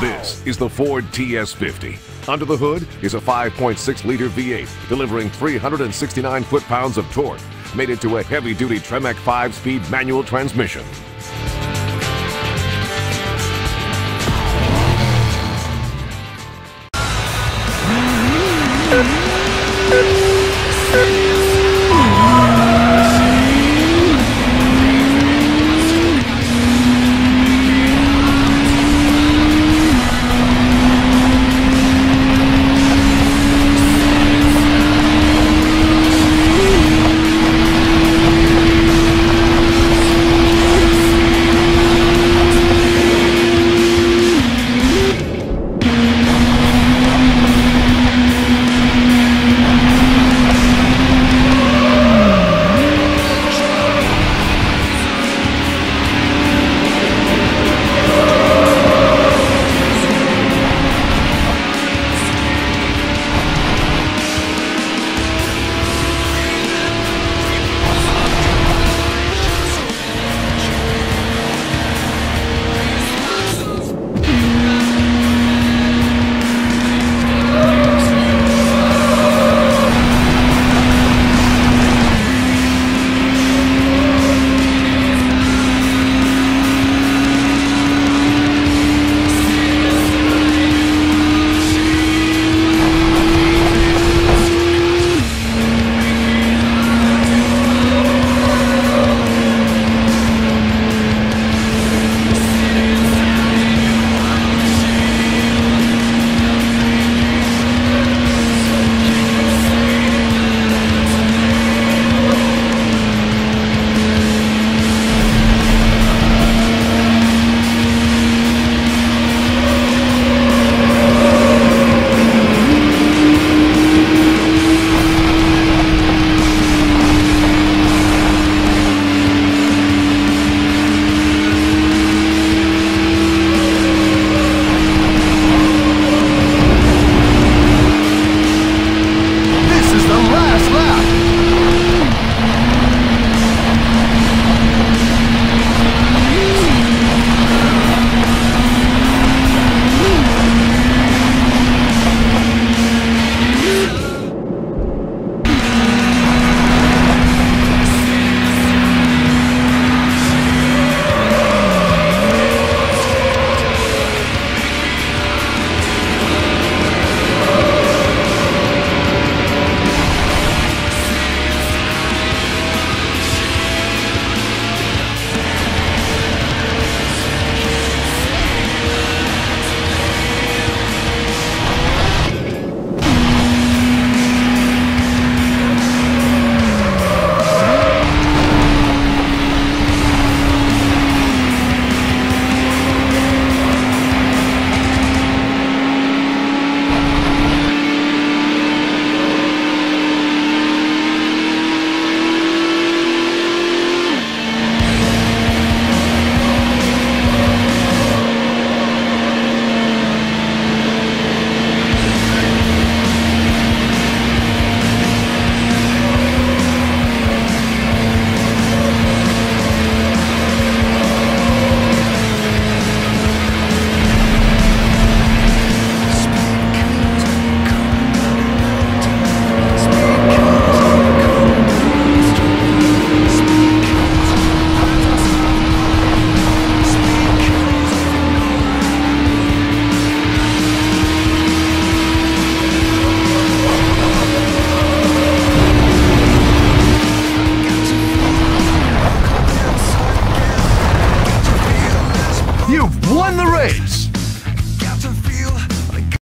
This is the Ford TS50. Under the hood is a 5.6-liter V8 delivering 369 foot-pounds of torque, made into a heavy-duty Tremec 5-speed manual transmission. race!